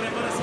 preparación.